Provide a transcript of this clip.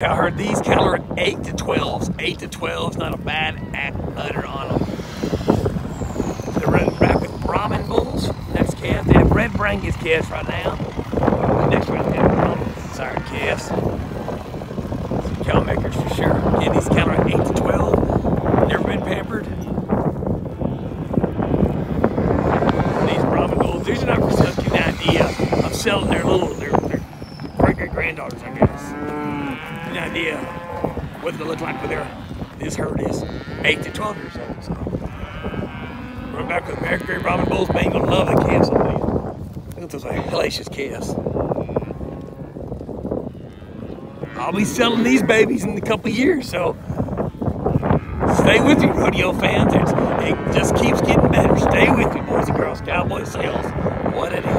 I heard these cattle 8 to 12s. 8 to 12s, not a bad udder on them. They're running back with Brahman bulls. Next calf, they have red Brangus calves right now. next one, they have Brahman sired calves. Some cow makers for sure. Yeah, these cattle are 8 to 12. Never been pampered. These Brahman bulls, these are not for. Give an idea of selling their little, their, I an idea what they look like when they're this herd is 8 to 12 years old. So run back with Great Brahman Bulls, you're gonna love the calves on these. Look at those hellacious calves. I'll be selling these babies in a couple years, so stay with me, rodeo fans. It's, it just keeps getting better. Stay with me, boys and girls. Cowboy sales. What a deal.